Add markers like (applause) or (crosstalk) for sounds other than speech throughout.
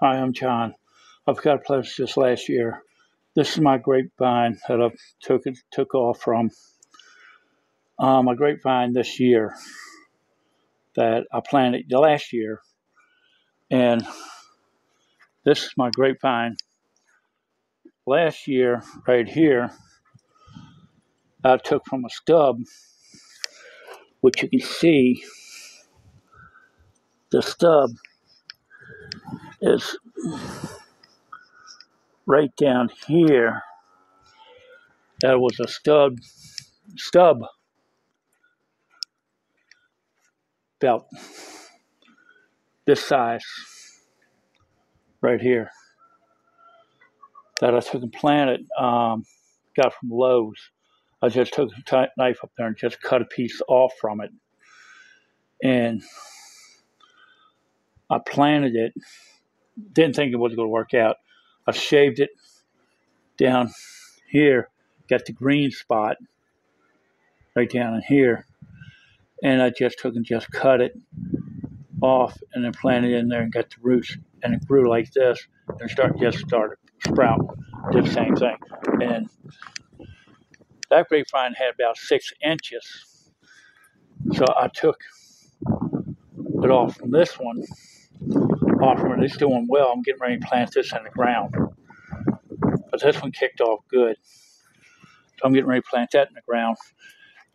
Hi, I'm John. I've got a pledge this last year. This is my grapevine that I took it took off from. Uh, my grapevine this year that I planted last year, and this is my grapevine last year right here. I took from a stub, which you can see. The stub is right down here. That was a stub, stub, about this size, right here. That I took and planted, um, got from Lowe's. I just took a knife up there and just cut a piece off from it. And I planted it didn't think it was going to work out. I shaved it down here, got the green spot right down in here, and I just took and just cut it off and then planted in there and got the roots, and it grew like this and start just started sprout. Did the same thing, and that grapevine had about six inches, so I took it off from this one it. It's doing well. I'm getting ready to plant this in the ground. But this one kicked off good. So I'm getting ready to plant that in the ground.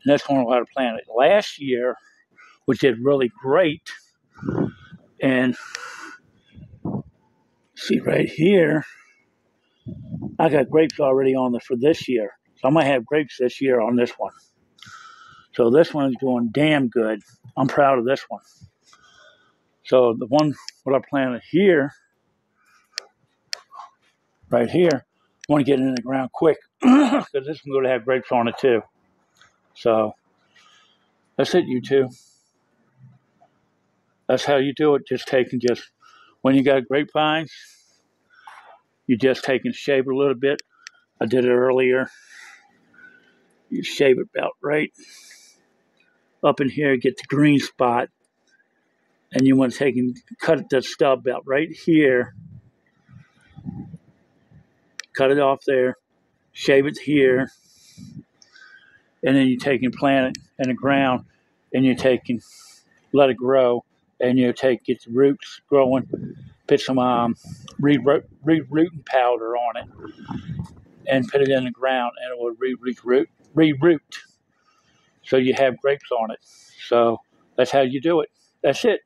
And that's one I to plant it. Last year, which did really great, and see right here, I got grapes already on the for this year. So I'm gonna have grapes this year on this one. So this one's doing damn good. I'm proud of this one. So the one what I planted here, right here, I want to get it in the ground quick (clears throat) because this one's going to have grapes on it too. So that's it, you two. That's how you do it. Just taking just when you got grapevines, you just take and shave it a little bit. I did it earlier. You shave it about right up in here, get the green spot and you want to take and cut the stub out right here. Cut it off there, shave it here, and then you take and plant it in the ground, and you take and let it grow, and you take the roots growing, put some um, re-rooting powder on it, and put it in the ground, and it will re-root, re-root. So you have grapes on it. So that's how you do it. That's it.